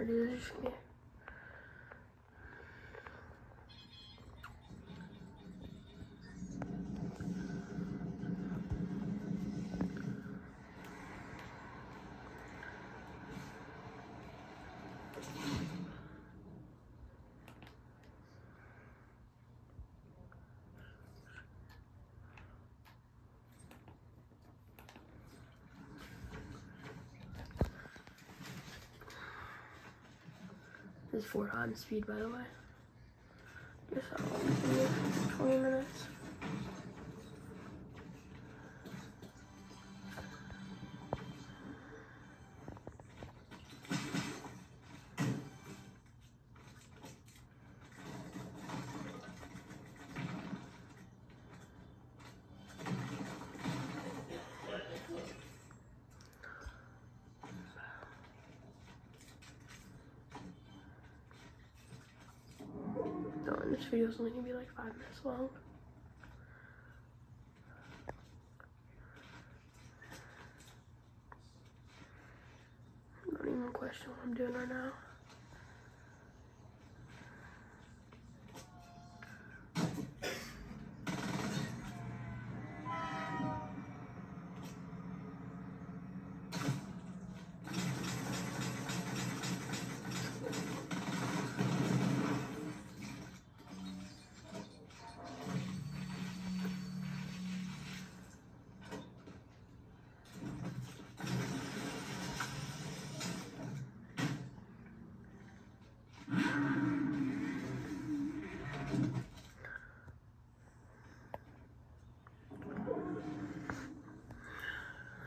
Or do this is four times speed, by the way. Guess I'll 20 minutes. This video is only gonna be like five minutes long. I don't even question what I'm doing right now.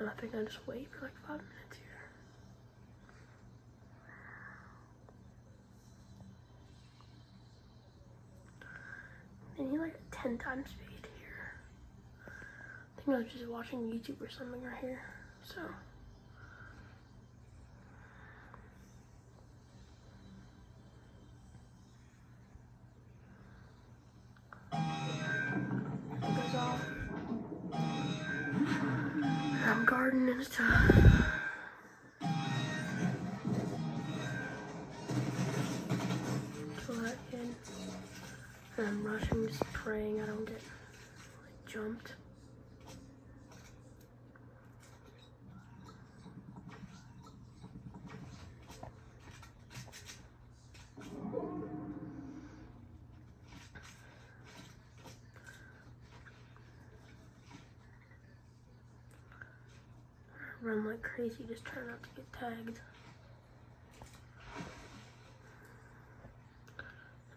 And I think I just wait for like five minutes here. I need like a 10 times speed here. I think I was just watching YouTube or something right here. So. I'm gardening and stuff. Fill that. And I'm rushing, just praying I don't get like, jumped. Run like crazy, just try not to get tagged.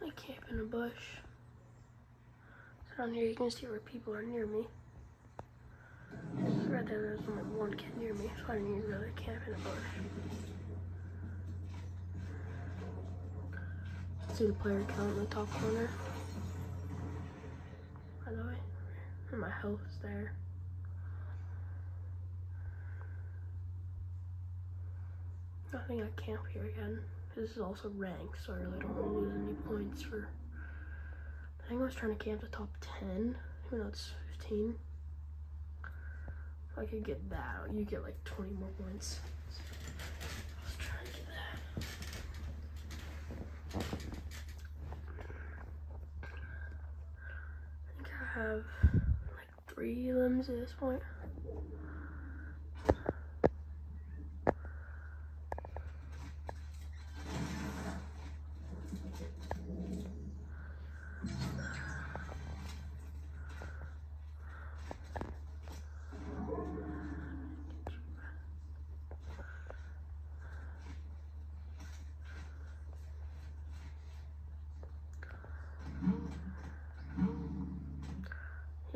I camp in a bush. So down here you can see where people are near me. Right there, there's only one kid near me, so I didn't even really camp in a bush. See the player count in the top corner. By the way, and my health is there. I think I camp here again. This is also ranked, so I really don't want to lose any points for. I think I was trying to camp the top 10, even though it's 15. If I could get that, you get like 20 more points. I think I have like three elims at this point.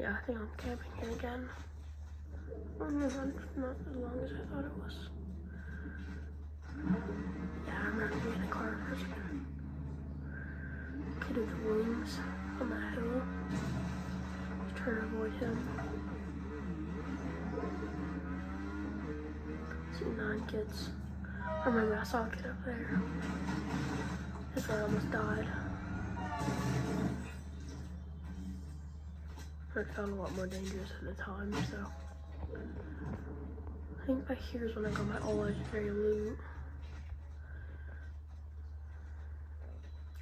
Yeah, I think I'm camping here again. Oh, no, not, not as long as I thought it was. Yeah, I'm gonna be in the car for a second. Kid with wings on the hill. Just trying to avoid him. See nine kids. I remember I saw a kid up there. That's where I almost died. It felt a lot more dangerous at the time, so. I think back here is when I got my all legendary loot.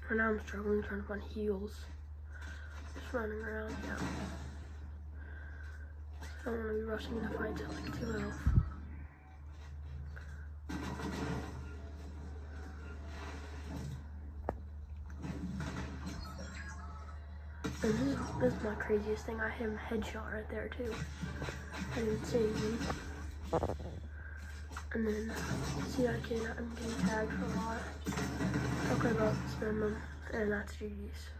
Right now, I'm struggling trying to find heals. Just running around, yeah. I don't want to be rushing into fights at like 2 health. This is, this is my craziest thing. I have him headshot right there too. I didn't see me. And then see I can I'm getting tagged for a lot. Okay, about spam them. And that's GG's.